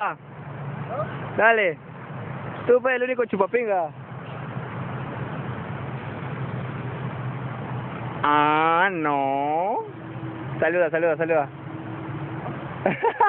Ah. Dale. Tú fue el único chupapinga. Ah, no. Saluda, saluda, saluda.